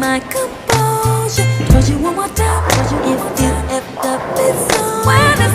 my composure. Told you one more time, if you effed up, it's on